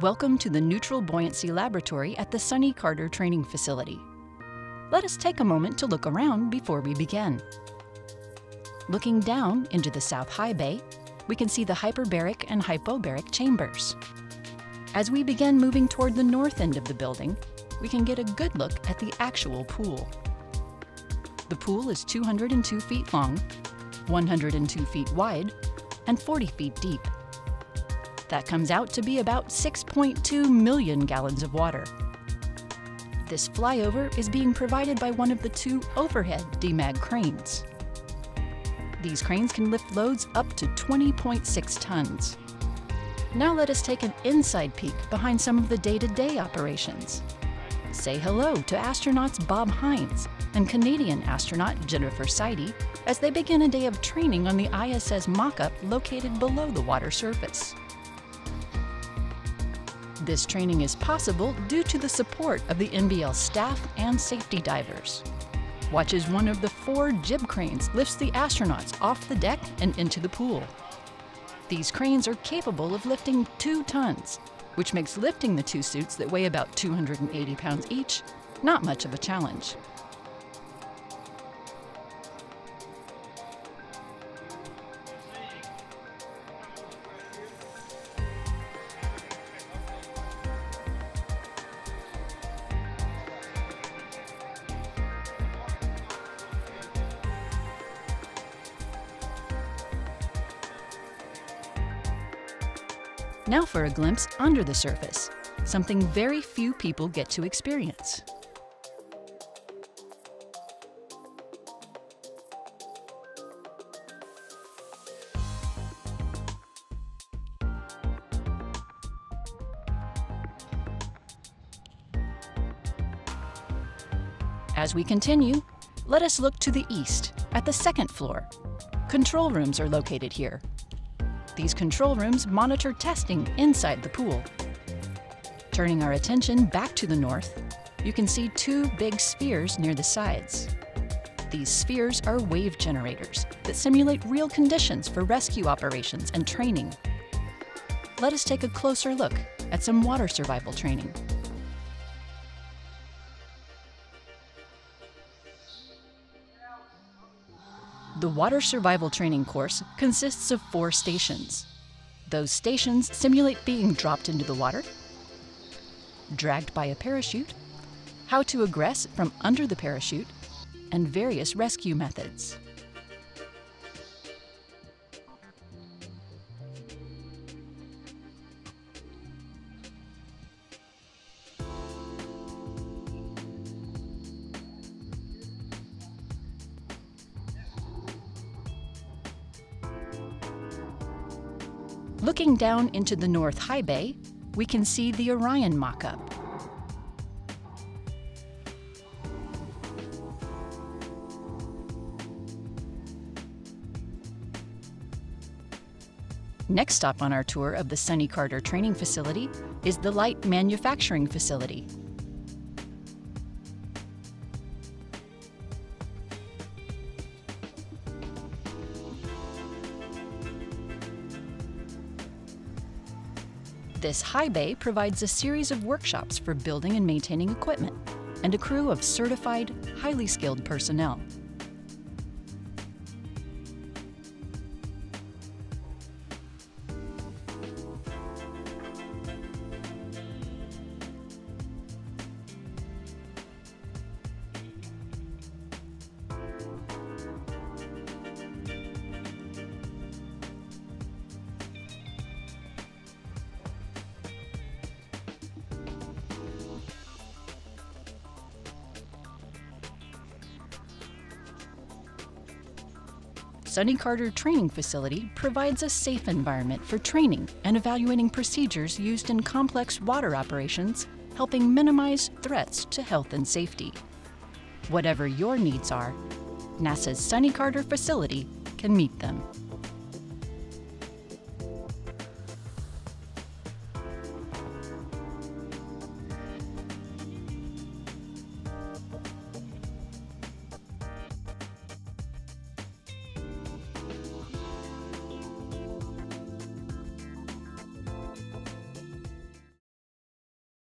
Welcome to the Neutral Buoyancy Laboratory at the Sonny Carter Training Facility. Let us take a moment to look around before we begin. Looking down into the South High Bay, we can see the hyperbaric and hypobaric chambers. As we begin moving toward the north end of the building, we can get a good look at the actual pool. The pool is 202 feet long, 102 feet wide, and 40 feet deep. That comes out to be about 6.2 million gallons of water. This flyover is being provided by one of the two overhead Demag cranes. These cranes can lift loads up to 20.6 tons. Now let us take an inside peek behind some of the day-to-day operations. Say hello to astronauts Bob Hines and Canadian astronaut Jennifer Sidey as they begin a day of training on the ISS mock-up located below the water surface. This training is possible due to the support of the NBL staff and safety divers. Watch as one of the four jib cranes lifts the astronauts off the deck and into the pool. These cranes are capable of lifting two tons, which makes lifting the two suits that weigh about 280 pounds each not much of a challenge. Now for a glimpse under the surface, something very few people get to experience. As we continue, let us look to the east at the second floor. Control rooms are located here, these control rooms monitor testing inside the pool. Turning our attention back to the north, you can see two big spheres near the sides. These spheres are wave generators that simulate real conditions for rescue operations and training. Let us take a closer look at some water survival training. The Water Survival Training course consists of four stations. Those stations simulate being dropped into the water, dragged by a parachute, how to egress from under the parachute, and various rescue methods. Looking down into the North High Bay, we can see the Orion mock-up. Next stop on our tour of the Sonny Carter Training Facility is the Light Manufacturing Facility, This high bay provides a series of workshops for building and maintaining equipment and a crew of certified, highly skilled personnel. Sonny Carter Training Facility provides a safe environment for training and evaluating procedures used in complex water operations, helping minimize threats to health and safety. Whatever your needs are, NASA's Sonny Carter facility can meet them.